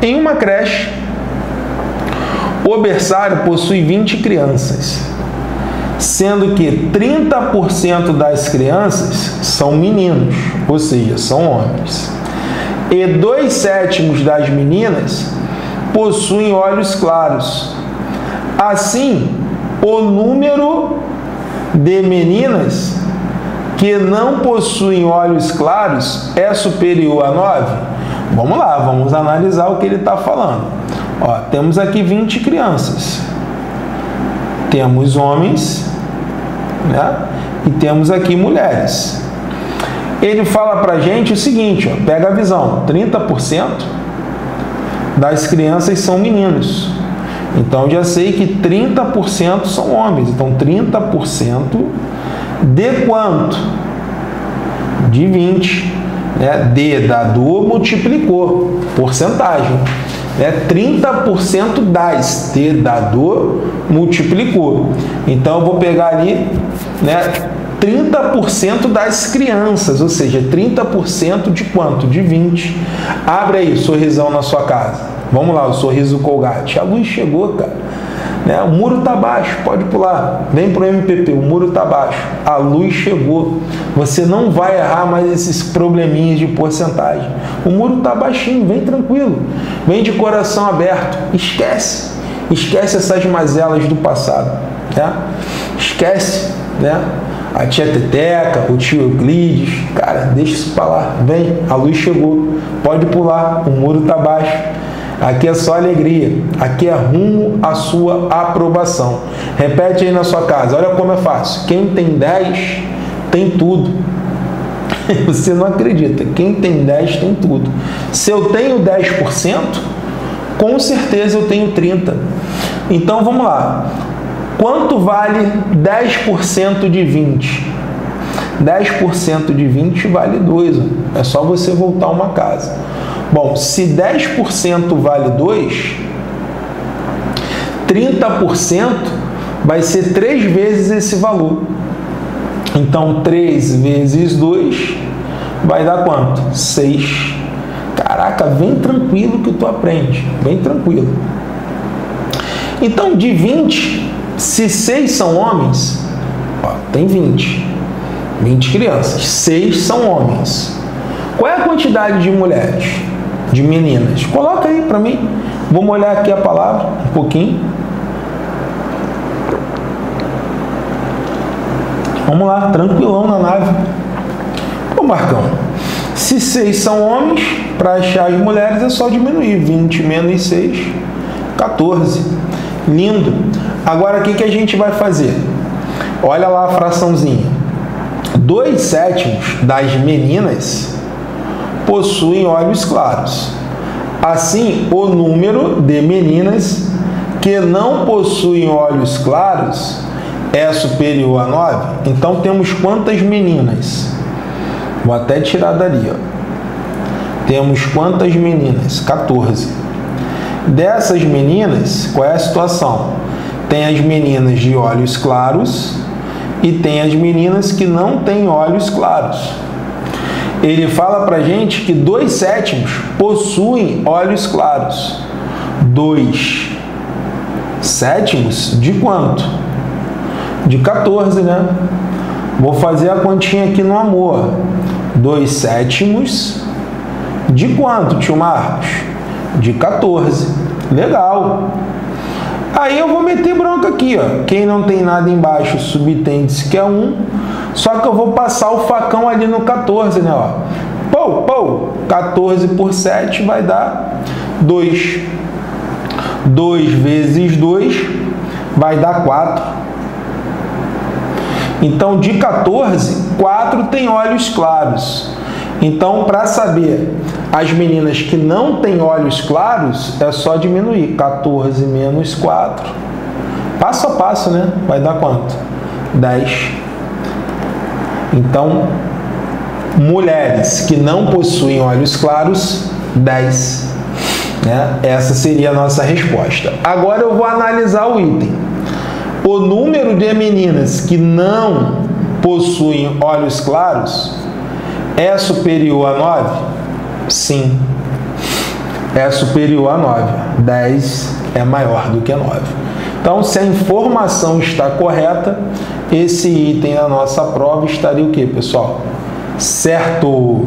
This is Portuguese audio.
Em uma creche, o berçário possui 20 crianças, sendo que 30% das crianças são meninos, ou seja, são homens, e dois sétimos das meninas possuem olhos claros. Assim, o número de meninas que não possuem olhos claros é superior a 9? Vamos lá, vamos analisar o que ele está falando. Ó, temos aqui 20 crianças. Temos homens né? e temos aqui mulheres. Ele fala para gente o seguinte, ó, pega a visão, 30% das crianças são meninos. Então já sei que 30% são homens. Então 30% de quanto? De 20. Né? D dado multiplicou, porcentagem. Né? 30% das D dado multiplicou. Então eu vou pegar ali né, 30% das crianças, ou seja, 30% de quanto? De 20. Abre aí, sorrisão na sua casa. Vamos lá, o sorriso colgate. A luz chegou, cara. Né? O muro está baixo, pode pular. Vem para o MPP, o muro está baixo. A luz chegou. Você não vai errar mais esses probleminhas de porcentagem. O muro está baixinho, vem tranquilo. Vem de coração aberto. Esquece. Esquece essas mazelas do passado. Né? Esquece. Né? a tia Teteca, o tio Euclides, cara, deixa isso para lá, vem, a luz chegou, pode pular, o muro está baixo. Aqui é só alegria. Aqui é rumo à sua aprovação. Repete aí na sua casa. Olha como é fácil. Quem tem 10 tem tudo. Você não acredita. Quem tem 10 tem tudo. Se eu tenho 10%, com certeza eu tenho 30. Então vamos lá. Quanto vale 10% de 20? 10% de 20 vale 2. É só você voltar uma casa. Bom, se 10% vale 2, 30% vai ser 3 vezes esse valor. Então, 3 vezes 2 vai dar quanto? 6. Caraca, vem tranquilo que tu aprende. Bem tranquilo. Então, de 20, se 6 são homens, ó, tem 20. 20 crianças. 6 são homens. Qual é a quantidade de mulheres? De meninas. Coloca aí para mim. Vamos olhar aqui a palavra um pouquinho. Vamos lá, tranquilão na nave. Ô Marcão, se seis são homens, para achar as mulheres é só diminuir. 20 menos 6, 14. Lindo. Agora o que, que a gente vai fazer? Olha lá a fraçãozinha. 2 sétimos das meninas possuem olhos claros. Assim, o número de meninas que não possuem olhos claros é superior a 9. Então temos quantas meninas? Vou até tirar dali, ó. Temos quantas meninas? 14. Dessas meninas, qual é a situação? Tem as meninas de olhos claros e tem as meninas que não têm olhos claros ele fala para gente que dois sétimos possuem olhos claros. Dois sétimos de quanto? De 14, né? Vou fazer a continha aqui no amor. Dois sétimos de quanto, tio Marcos? De 14. Legal. Aí eu vou meter bronca aqui, ó. Quem não tem nada embaixo, subtende-se que é 1. Só que eu vou passar o facão ali no 14, né? Ó. Pou, pou, 14 por 7 vai dar 2. 2 vezes 2 vai dar 4. Então, de 14, 4 tem olhos claros. Então, para saber as meninas que não têm olhos claros, é só diminuir. 14 menos 4. Passo a passo, né? Vai dar quanto? 10. Então, mulheres que não possuem olhos claros, 10. Né? Essa seria a nossa resposta. Agora eu vou analisar o item. O número de meninas que não possuem olhos claros é superior a 9? Sim. é superior a 9. 10 é maior do que 9. Então, se a informação está correta, esse item da nossa prova estaria o que, pessoal? Certo!